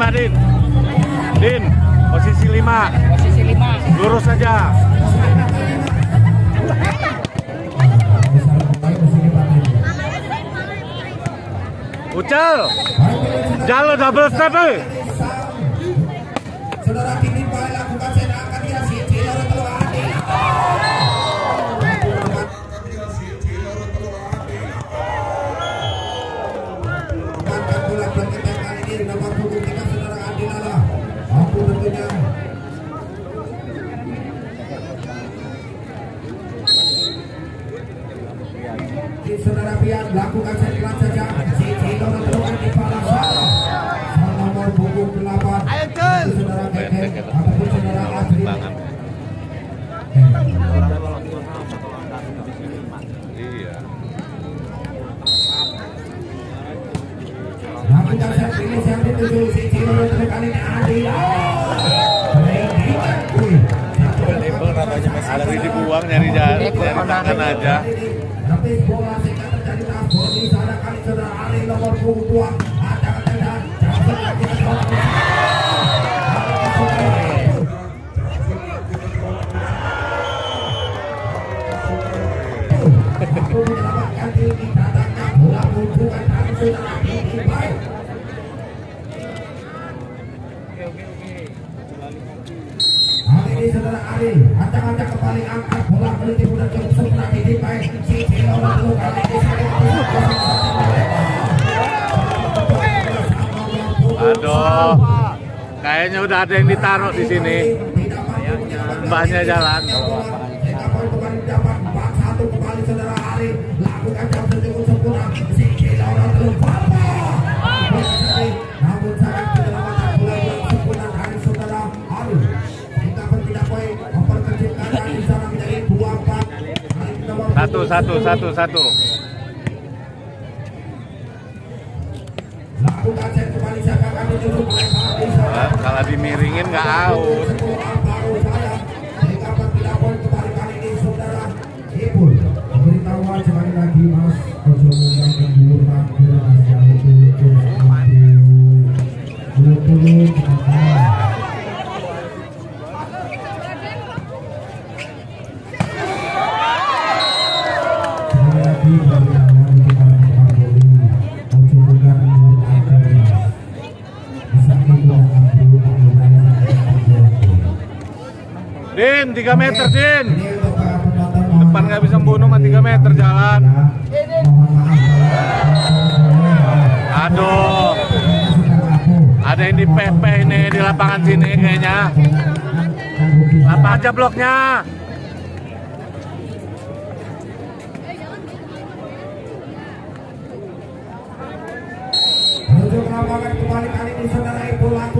Lima Din. Din, posisi lima. Posisi lima. Lurus saja. Ucal. Jalo double step eh. aja. Tapi bola singkat terjadi tabur di sana kali saudara Ali nomor 22 Aduh. Kayaknya udah ada yang ditaruh di sini. Mbahnya jalan. satu kembali saudara Ali Kalau dimiringin nggak out. Din, 3 meter, Din. Depan nggak bisa bunuh mah 3 meter jalan. Aduh. Ada yang dipepeh ini di lapangan sini kayaknya. Apa aja bloknya? Menuju kembali kali ini saudara ibu lakukan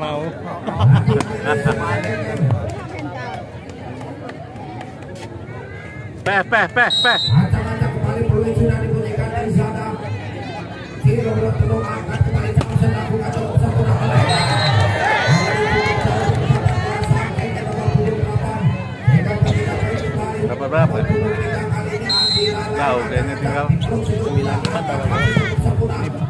mau. Peh, peh, peh, peh. Acak-acak kembali peluit sudah dibunyikan dari sana. Ciro bertolong angkat kembali jangan saya lakukan cukup sempurna oleh. Berapa berapa? Tahu, kayaknya tinggal 9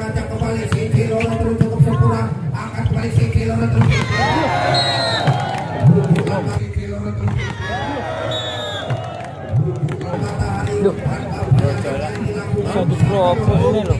Satu kelompok ini loh.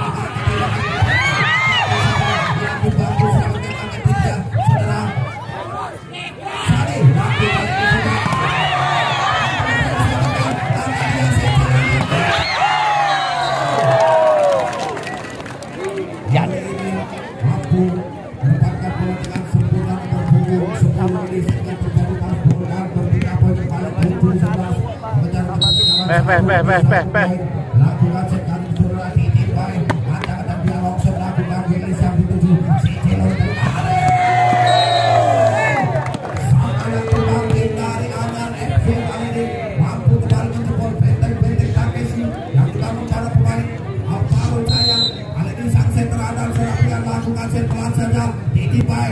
peh peh peh peh peh peh. Titipan,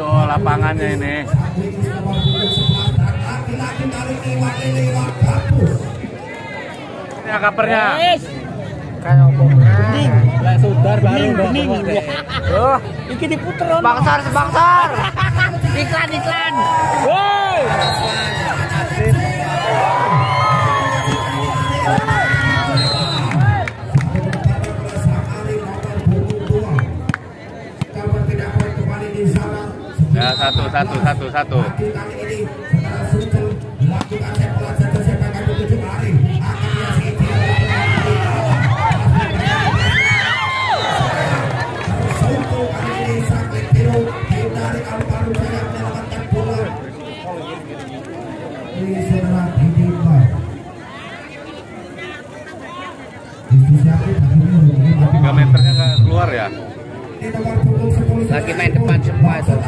tuh lapangannya ini. Ini kapernya. Kayak bening. Lah sudar baru bening. Oh, iki diputer ono. Bangsar sebangsar. iklan iklan. Woi. satu satu satu satu. Tiga meternya keluar ya? Lagi main depan semua itu.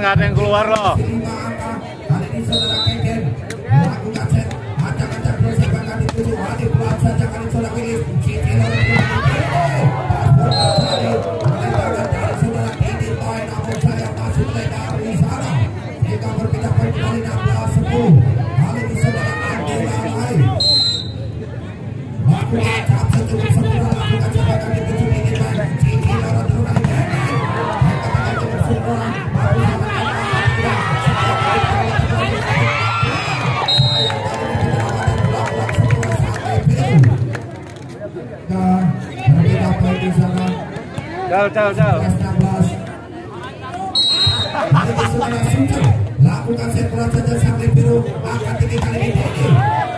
nggak ada yang keluar loh udah, udah, udah. Lakukan sekolah saja sampai biru, angkat kali ini.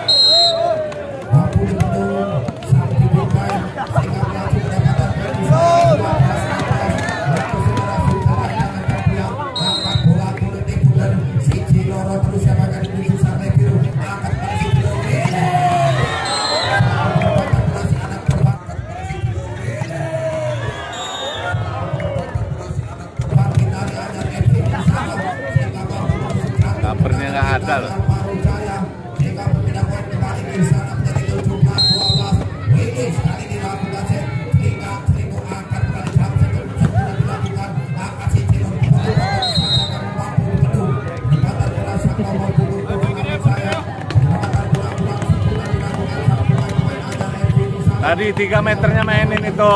Tadi 3 meternya mainin itu.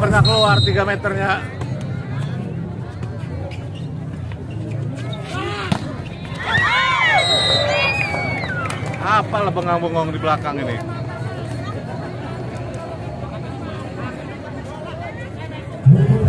Pernah keluar 3 meternya. Apalah bengang-bengong di belakang ini. Pukul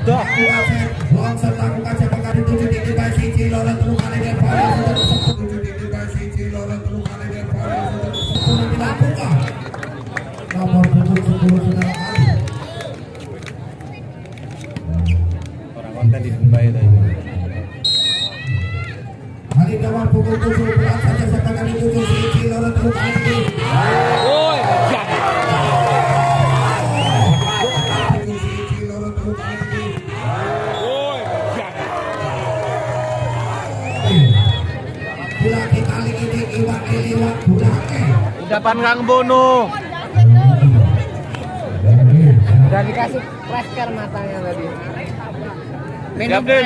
14 Aduh Johnson lakukan sepak kali tujuh Didi baik si Ciloro terus kali dia baik tujuh Didi baik si Ciloro terus kali dia baik sempurna dilakukan nomor punggung 10 saudara Ali Orang konten di Dubai tadi Kali nomor pukul 7 belas saja sepak kali tujuh si Ciloro terus kali Depan Kang Bono. Udah dikasih flasker matanya tadi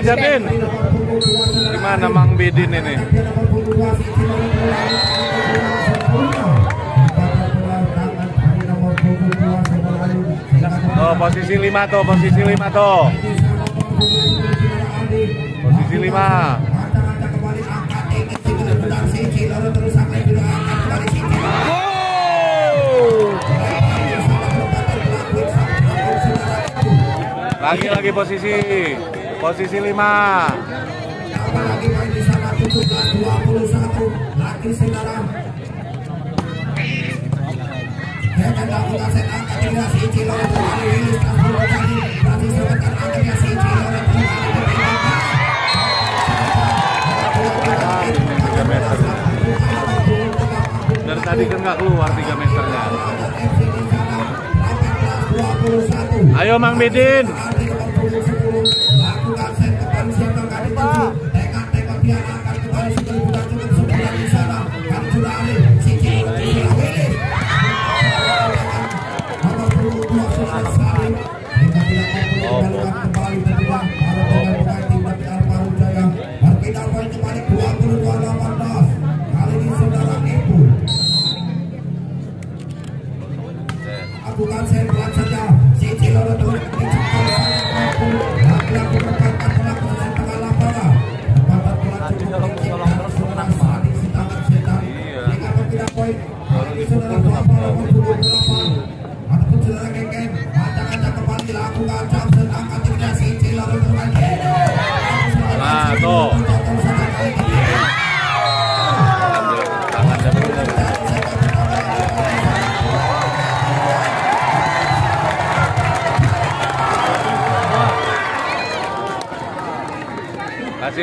siapin. Gimana Mang Bidin ini? Oh, posisi 5 tuh, posisi 5 tuh. Posisi 5. Lagi lagi posisi. Posisi 5. Apalagi main di sana 17 21 lagi saudara. Jangan lakukan set angkat tiga si Ciloro kembali rilis transport kembali berarti sebentar angkatnya si Ciloro Dari tadi kan nggak keluar 3 meternya. Ayo Mang Bidin.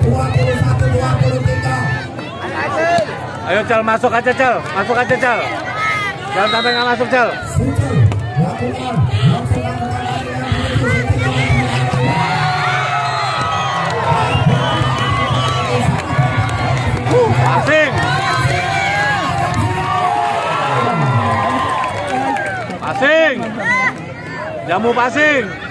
21 23 ayo cel masuk aja cel masuk aja cel jangan sampai nggak masuk cel Asing. Pasing. Jamu pasing.